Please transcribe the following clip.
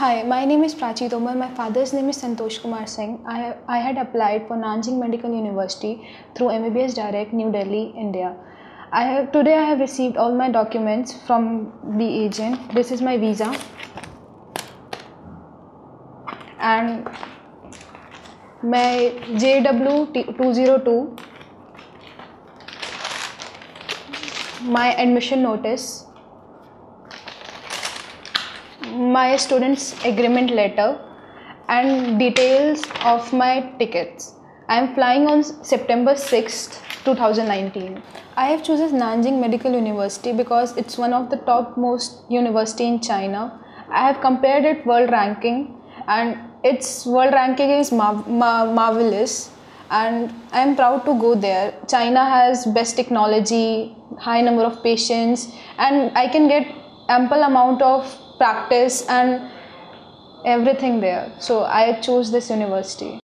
Hi, my name is Prachi Tomar. My father's name is Santosh Kumar Singh. I, I had applied for Nanjing Medical University through MBBS Direct, New Delhi, India. I have, today I have received all my documents from the agent. This is my visa. And my JW 202, my admission notice, my student's agreement letter and details of my tickets. I am flying on September 6th, 2019. I have chosen Nanjing Medical University because it's one of the top most university in China. I have compared it world ranking and its world ranking is mar- mar- marvelous and I am proud to go there. China has best technology, high number of patients and I can get ample amount of practice and everything there. So I chose this university.